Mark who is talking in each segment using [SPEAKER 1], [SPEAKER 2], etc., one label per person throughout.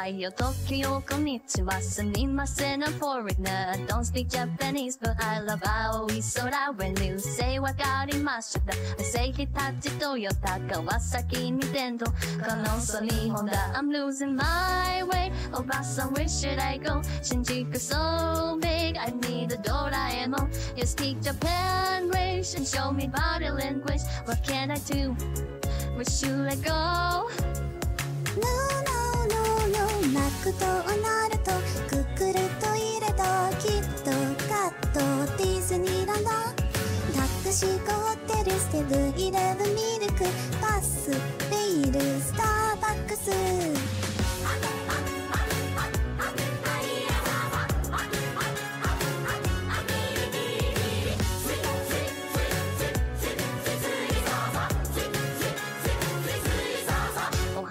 [SPEAKER 1] Ohio, Tokyo, konnichiwa, sumimasen, I'm foreigner. I don't speak Japanese, but I love Aoi Sora. When you say wakarimashita, I say Hitachi, Toyota, Kawasaki, Nintendo, Canon, Sony, Honda. I'm losing my way. Obasan, where should I go? Shinjuku so big, I need a Doraemon. You speak Japanese and show me body language. What can I do? Where should I go?
[SPEAKER 2] クドナルドクックルトイレときっとカットディズニーランドタクシーホテルセブンイレブンミルク。パスビールスターバックス。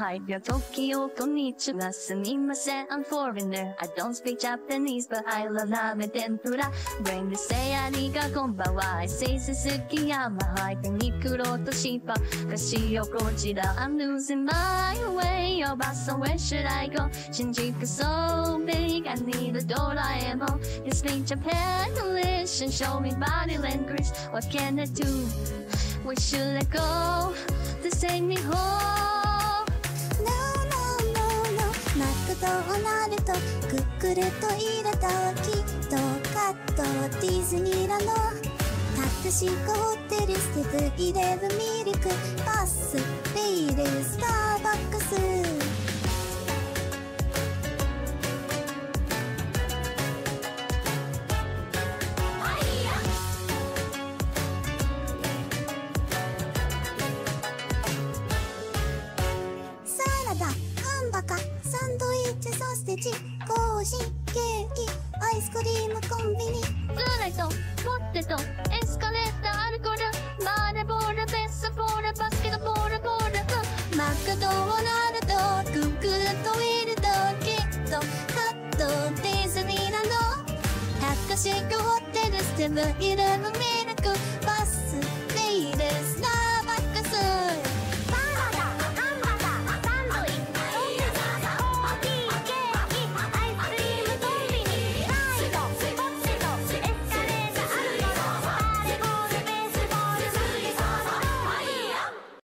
[SPEAKER 1] Hi, you're Tokyo konnichiwa sumimasen I'm foreigner. I don't speak Japanese but I love ramen tempura When they say ariga konbawa I say Suzuki Yamaha I think Nikuro Toshiba Casio Kojira I'm losing my way. Oh Basa where should I go? Shinjuku's so big I need a Doraemon Just speak Japanese and show me body language. What can I do? Where should I go? To send me home.
[SPEAKER 2] うなるとクックルトイレときっとカットディズニーランドタクシーホテルステップイレブンミルクバスッチソージコーヒーケーキアイスクリームコンビニ。
[SPEAKER 1] フライト、ポテト、エスカレーター、アルコール、バレボール、ベースボール、バスケットボール、ボール、
[SPEAKER 2] マクドナルドクックルトウィルドキットカットディズニーランドタクシーホテルセブンイレブンミルク。